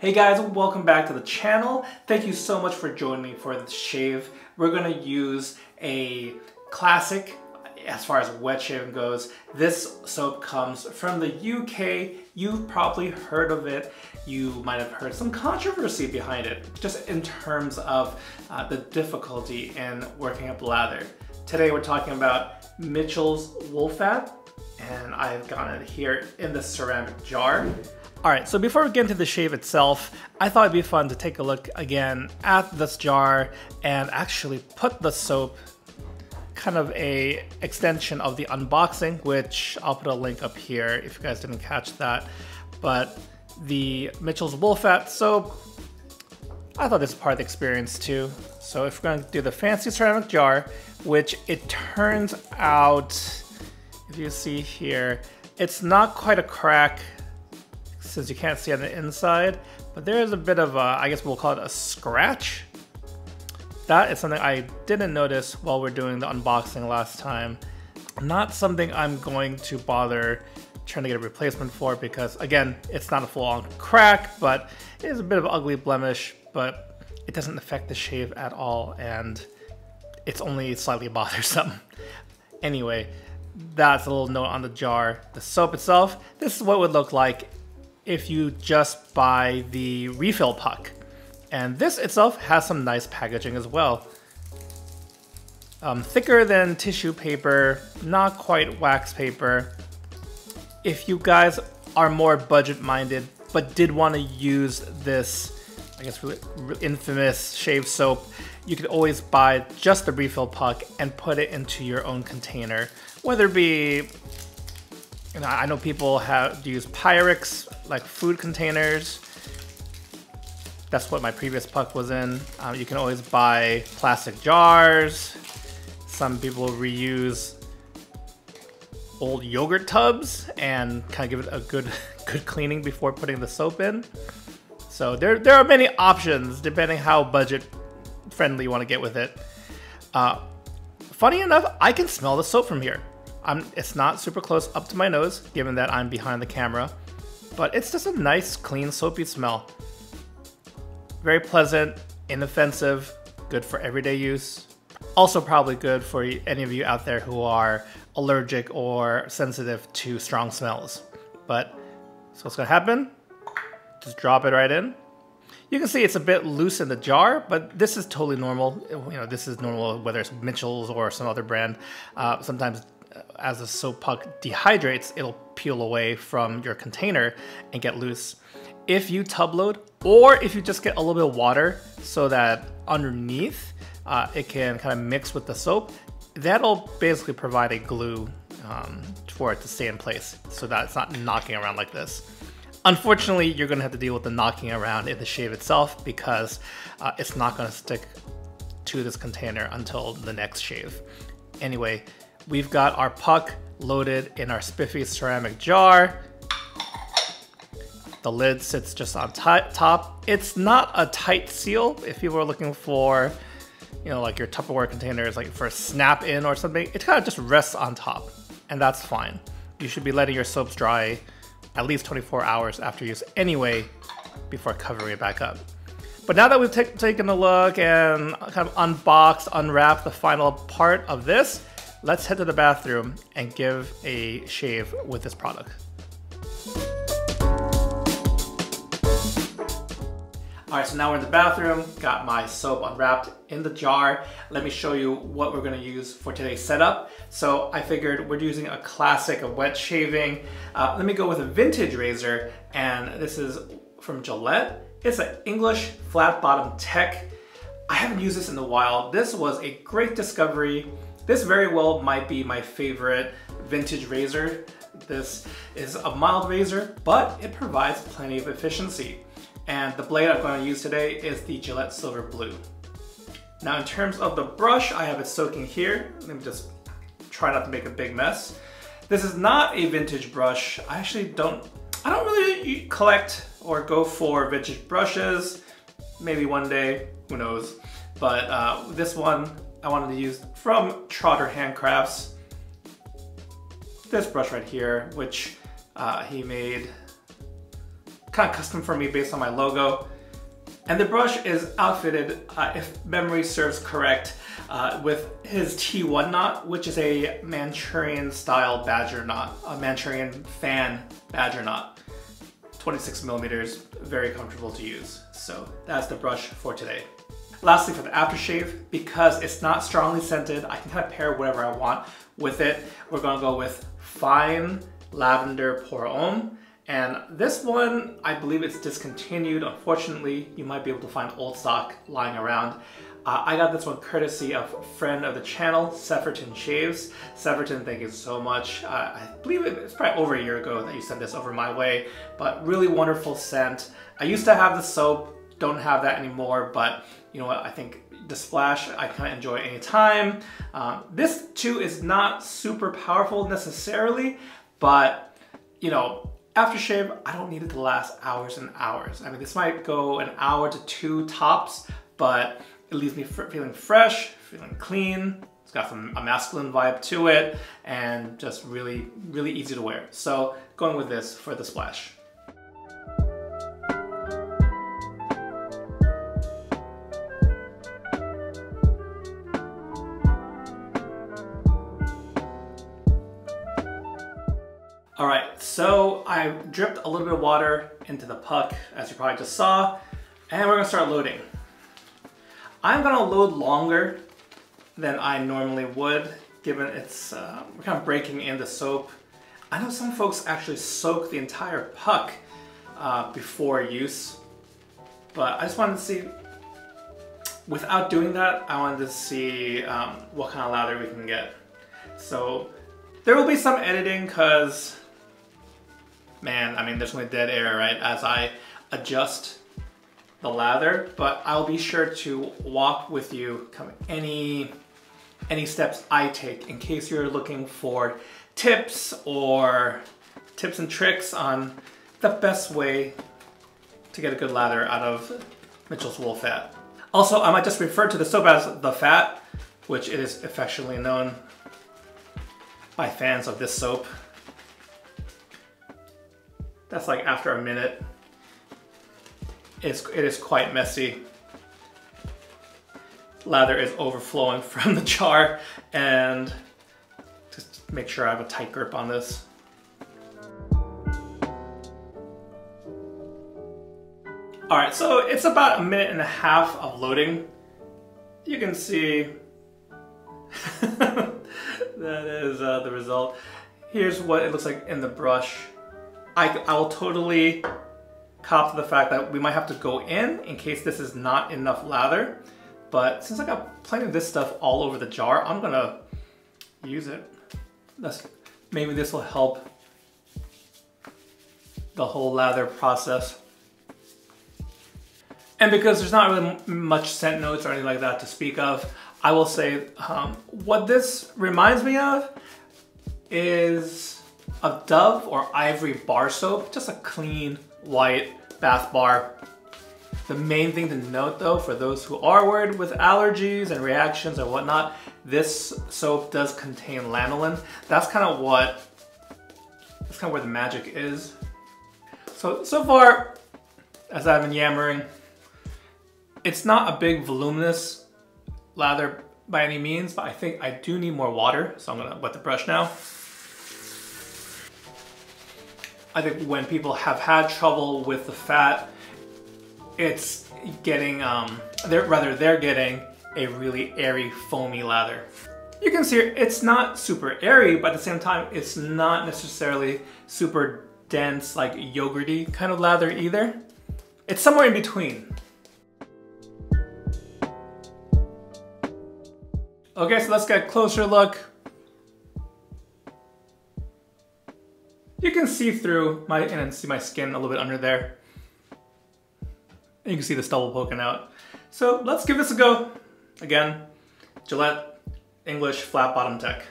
Hey guys, welcome back to the channel. Thank you so much for joining me for this shave. We're gonna use a classic as far as wet shaving goes. This soap comes from the UK. You've probably heard of it. You might have heard some controversy behind it, just in terms of uh, the difficulty in working up lather. Today we're talking about Mitchell's Wool Fat, and I've got it here in the ceramic jar. All right, so before we get into the shave itself, I thought it'd be fun to take a look again at this jar and actually put the soap kind of a extension of the unboxing, which I'll put a link up here if you guys didn't catch that. But the Mitchell's Wool Fat soap, I thought this was part of the experience too. So if we're gonna do the fancy ceramic jar, which it turns out, if you see here, it's not quite a crack since you can't see on the inside, but there is a bit of a, I guess we'll call it a scratch. That is something I didn't notice while we're doing the unboxing last time. Not something I'm going to bother trying to get a replacement for because again, it's not a full-on crack, but it is a bit of an ugly blemish, but it doesn't affect the shave at all and it's only slightly bothersome. Anyway, that's a little note on the jar. The soap itself, this is what it would look like if you just buy the refill puck. And this itself has some nice packaging as well. Um, thicker than tissue paper, not quite wax paper. If you guys are more budget minded, but did want to use this, I guess, really, infamous shave soap, you could always buy just the refill puck and put it into your own container. Whether it be know, I know people have use Pyrex like food containers. That's what my previous puck was in. Um, you can always buy plastic jars. Some people reuse old yogurt tubs and kind of give it a good good cleaning before putting the soap in. So there, there are many options depending how budget friendly you want to get with it. Uh, funny enough, I can smell the soap from here. I'm, it's not super close up to my nose, given that I'm behind the camera, but it's just a nice, clean, soapy smell. Very pleasant, inoffensive, good for everyday use. Also probably good for any of you out there who are allergic or sensitive to strong smells. But, so what's gonna happen? Just drop it right in. You can see it's a bit loose in the jar, but this is totally normal. You know, this is normal whether it's Mitchell's or some other brand. Uh, sometimes as the soap puck dehydrates, it'll peel away from your container and get loose. If you tub load, or if you just get a little bit of water so that underneath uh, it can kind of mix with the soap, that'll basically provide a glue um, for it to stay in place so that it's not knocking around like this. Unfortunately, you're gonna have to deal with the knocking around in the shave itself because uh, it's not gonna stick to this container until the next shave. Anyway, We've got our puck loaded in our spiffy ceramic jar. The lid sits just on top. It's not a tight seal. If people are looking for, you know, like your Tupperware containers, like for a snap in or something, it kind of just rests on top and that's fine. You should be letting your soaps dry at least 24 hours after use anyway before covering it back up. But now that we've taken a look and kind of unboxed, unwrapped the final part of this, let's head to the bathroom and give a shave with this product. All right, so now we're in the bathroom, got my soap unwrapped in the jar. Let me show you what we're gonna use for today's setup. So I figured we're using a classic of wet shaving. Uh, let me go with a vintage razor, and this is from Gillette. It's an English flat bottom tech. I haven't used this in a while. This was a great discovery. This very well might be my favorite vintage razor. This is a mild razor, but it provides plenty of efficiency. And the blade I'm going to use today is the Gillette Silver Blue. Now in terms of the brush, I have it soaking here. Let me just try not to make a big mess. This is not a vintage brush. I actually don't, I don't really collect or go for vintage brushes. Maybe one day, who knows. But uh, this one I wanted to use from Trotter Handcrafts. This brush right here, which uh, he made kind of custom for me based on my logo. And the brush is outfitted, uh, if memory serves correct, uh, with his T1 knot, which is a Manchurian style badger knot, a Manchurian fan badger knot. 26 millimeters, very comfortable to use. So that's the brush for today. Lastly, for the aftershave, because it's not strongly scented, I can kind of pair whatever I want with it. We're gonna go with Fine Lavender Pour Homme. And this one, I believe it's discontinued. Unfortunately, you might be able to find old stock lying around. Uh, I got this one courtesy of a friend of the channel, Sepherton Shaves. Sepherton, thank you so much. Uh, I believe it's probably over a year ago that you sent this over my way, but really wonderful scent. I used to have the soap, don't have that anymore, but you know what, I think the splash I kind of enjoy anytime. Um, this too is not super powerful necessarily, but you know, aftershave, I don't need it to last hours and hours. I mean, this might go an hour to two tops, but it leaves me feeling fresh, feeling clean. It's got some a masculine vibe to it and just really, really easy to wear. So going with this for the splash. All right, so I dripped a little bit of water into the puck, as you probably just saw, and we're gonna start loading. I'm gonna load longer than I normally would, given it's, uh, kind of breaking in the soap. I know some folks actually soak the entire puck uh, before use, but I just wanted to see, without doing that, I wanted to see um, what kind of lather we can get. So there will be some editing because, man, I mean, there's only dead air, right? As I adjust the lather, but I'll be sure to walk with you any, any steps I take in case you're looking for tips or tips and tricks on the best way to get a good lather out of Mitchell's Wool Fat. Also, I might just refer to the soap as the Fat, which is affectionately known by fans of this soap. That's like after a minute it's, it is quite messy. Lather is overflowing from the jar and just make sure I have a tight grip on this. All right, so it's about a minute and a half of loading. You can see that is uh, the result. Here's what it looks like in the brush. I, I will totally cop to the fact that we might have to go in in case this is not enough lather. But since I got plenty of this stuff all over the jar, I'm gonna use it. That's, maybe this will help the whole lather process. And because there's not really much scent notes or anything like that to speak of, I will say um, what this reminds me of is a Dove or Ivory bar soap, just a clean white bath bar. The main thing to note though, for those who are worried with allergies and reactions and whatnot, this soap does contain lanolin. That's kind of what, that's kind of where the magic is. So, so far, as I've been yammering, it's not a big voluminous lather by any means, but I think I do need more water, so I'm gonna wet the brush now. I think when people have had trouble with the fat, it's getting, um, they're, rather they're getting a really airy, foamy lather. You can see it's not super airy, but at the same time, it's not necessarily super dense, like yogurty kind of lather either. It's somewhere in between. Okay, so let's get a closer look. You can see through my, and see my skin a little bit under there. You can see the stubble poking out. So let's give this a go. Again, Gillette English Flat Bottom Tech.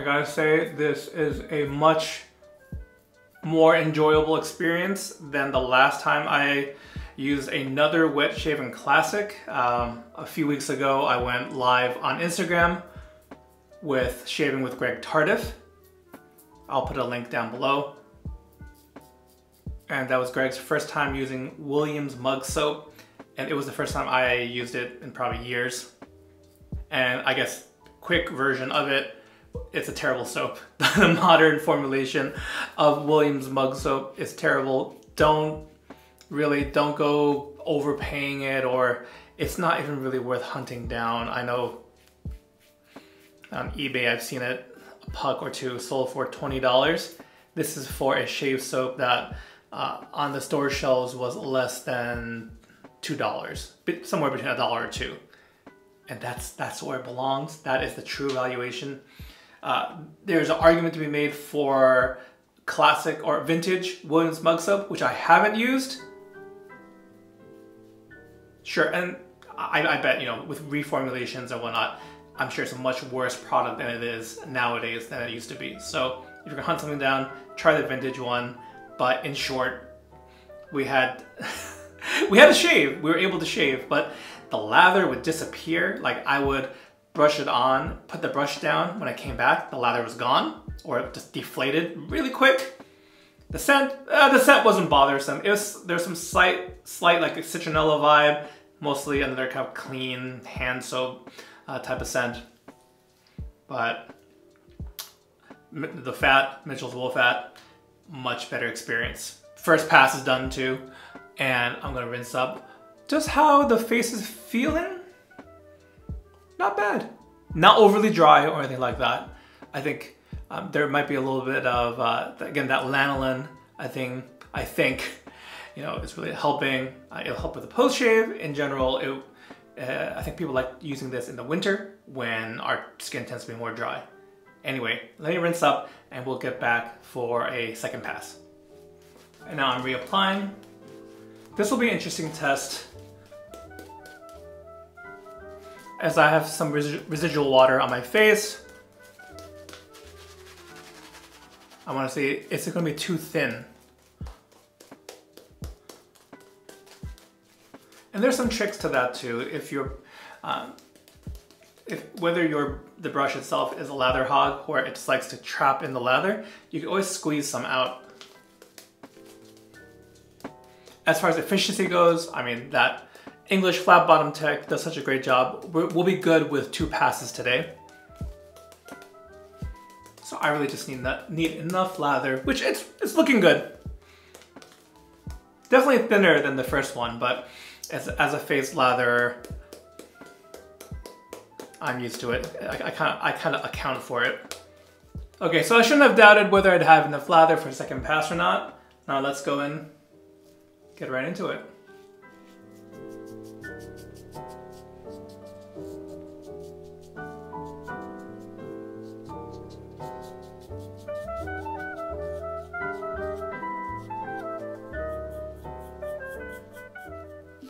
I gotta say, this is a much more enjoyable experience than the last time I used another wet shaving classic. Um, a few weeks ago, I went live on Instagram with Shaving with Greg Tardif. I'll put a link down below. And that was Greg's first time using Williams mug soap. And it was the first time I used it in probably years. And I guess quick version of it, it's a terrible soap. the modern formulation of Williams mug soap is terrible. Don't really don't go overpaying it or it's not even really worth hunting down. I know on eBay I've seen it a puck or two sold for $20. This is for a shave soap that uh, on the store shelves was less than $2, somewhere between a dollar or two. And that's, that's where it belongs. That is the true valuation. Uh, there's an argument to be made for classic or vintage Williams mug soap, which I haven't used. Sure, and I, I bet, you know, with reformulations and whatnot, I'm sure it's a much worse product than it is nowadays than it used to be. So if you're gonna hunt something down, try the vintage one. But in short, we had we had to shave. We were able to shave, but the lather would disappear. Like I would brush it on, put the brush down. When I came back, the lather was gone or it just deflated really quick. The scent, uh, the scent wasn't bothersome. It was there's some slight, slight like a citronella vibe, mostly another kind of clean hand soap uh, type of scent. But the fat, Mitchell's Wool Fat, much better experience. First pass is done too, and I'm gonna rinse up. Just how the face is feeling, not bad. Not overly dry or anything like that. I think um, there might be a little bit of, uh, again, that lanolin, I think, I think, you know, it's really helping. Uh, it'll help with the post shave. In general, it, uh, I think people like using this in the winter when our skin tends to be more dry. Anyway, let me rinse up and we'll get back for a second pass. And now I'm reapplying. This will be an interesting test as I have some res residual water on my face. I want to see, is it going to be too thin? And there's some tricks to that too. If you're, um, if whether your the brush itself is a lather hog or it just likes to trap in the lather, you can always squeeze some out. As far as efficiency goes, I mean that English flat bottom tech does such a great job. We'll be good with two passes today. So I really just need that need enough lather, which it's it's looking good. Definitely thinner than the first one, but as, as a face lather, I'm used to it. I kind of I kind of account for it. Okay, so I shouldn't have doubted whether I'd have enough lather for a second pass or not. Now let's go in, get right into it.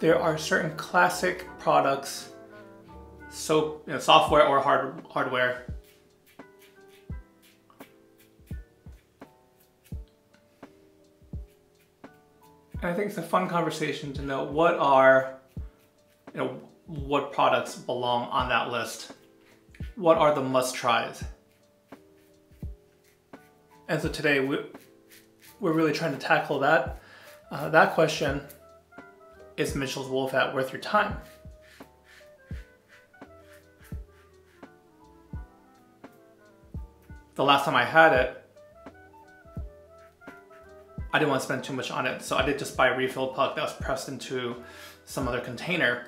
There are certain classic products, so you know, software or hard, hardware, And I think it's a fun conversation to know what are, you know, what products belong on that list. What are the must tries? And so today we, we're really trying to tackle that, uh, that question is Mitchell's Wool Fat worth your time? The last time I had it, I didn't want to spend too much on it, so I did just buy a refill puck that was pressed into some other container.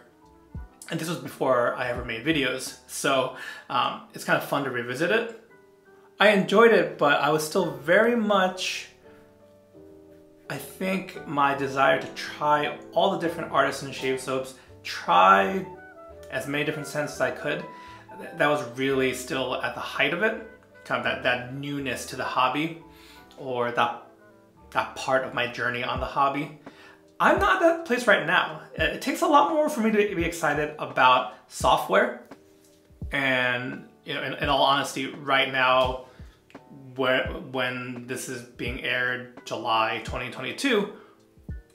And this was before I ever made videos, so um, it's kind of fun to revisit it. I enjoyed it, but I was still very much I think my desire to try all the different artisan shave soaps, try as many different scents as I could, that was really still at the height of it. Kind of that, that newness to the hobby or that, that part of my journey on the hobby. I'm not at that place right now. It takes a lot more for me to be excited about software. And you know, in, in all honesty, right now, where, when this is being aired July 2022,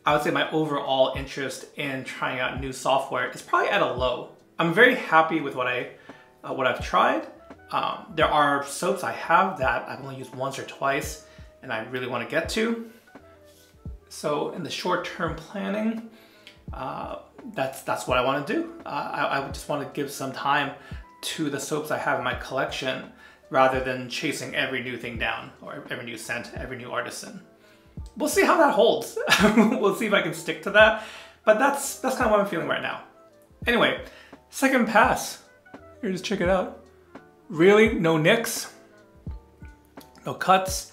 I would say my overall interest in trying out new software is probably at a low. I'm very happy with what I uh, what I've tried. Um, there are soaps I have that I've only used once or twice and I really want to get to. So in the short-term planning, uh, that's that's what I want to do. Uh, I, I just want to give some time to the soaps I have in my collection rather than chasing every new thing down or every new scent, every new artisan. We'll see how that holds. we'll see if I can stick to that. But that's that's kind of what I'm feeling right now. Anyway, second pass. Here, just check it out. Really, no nicks, no cuts.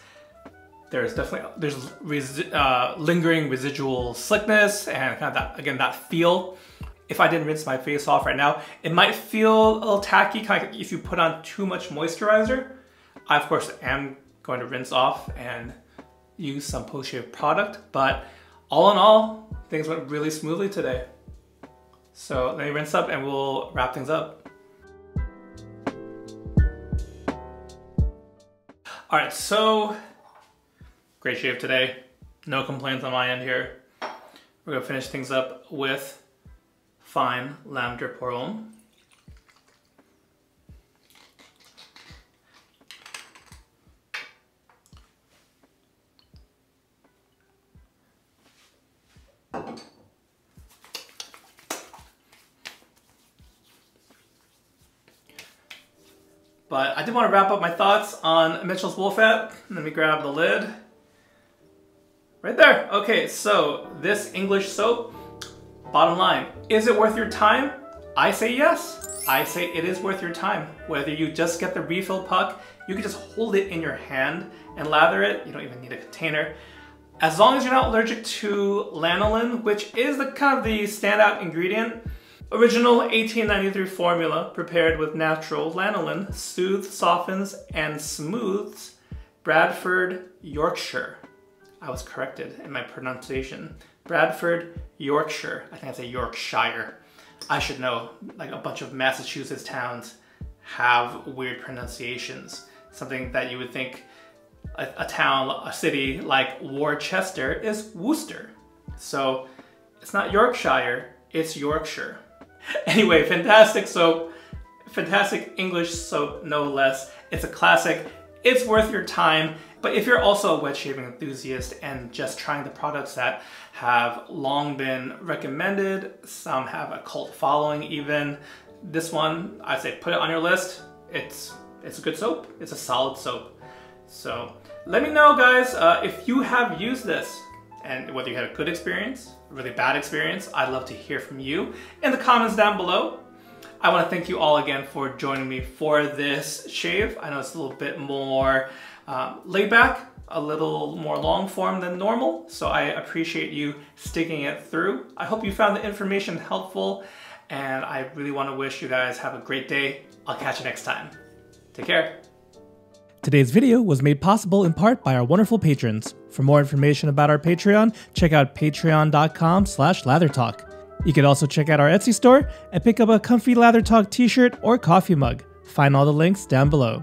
There's definitely there's uh, lingering residual slickness and kind of that again that feel if I didn't rinse my face off right now, it might feel a little tacky kind of if you put on too much moisturizer. I, of course, am going to rinse off and use some post-shave product, but all in all, things went really smoothly today. So let me rinse up and we'll wrap things up. All right, so great shave today. No complaints on my end here. We're gonna finish things up with fine lavender Pour-Homme. But I did want to wrap up my thoughts on Mitchell's Wool Fat. Let me grab the lid. Right there. Okay, so this English soap Bottom line, is it worth your time? I say yes. I say it is worth your time. Whether you just get the refill puck, you can just hold it in your hand and lather it. You don't even need a container. As long as you're not allergic to lanolin, which is the kind of the standout ingredient, original 1893 formula prepared with natural lanolin soothes, softens, and smooths Bradford, Yorkshire. I was corrected in my pronunciation. Bradford, Yorkshire. I think I say Yorkshire. I should know, like a bunch of Massachusetts towns have weird pronunciations. Something that you would think a, a town, a city like Worcester is Worcester. So it's not Yorkshire, it's Yorkshire. Anyway, fantastic soap, fantastic English soap, no less. It's a classic, it's worth your time. But if you're also a wet shaving enthusiast and just trying the products that have long been recommended, some have a cult following even, this one, I'd say put it on your list. It's, it's a good soap. It's a solid soap. So let me know guys uh, if you have used this and whether you had a good experience, a really bad experience. I'd love to hear from you in the comments down below. I want to thank you all again for joining me for this shave. I know it's a little bit more um, laid back, a little more long form than normal, so I appreciate you sticking it through. I hope you found the information helpful, and I really want to wish you guys have a great day. I'll catch you next time. Take care. Today's video was made possible in part by our wonderful patrons. For more information about our Patreon, check out patreon.com slash lathertalk. You can also check out our Etsy store and pick up a comfy Lather Talk t-shirt or coffee mug. Find all the links down below.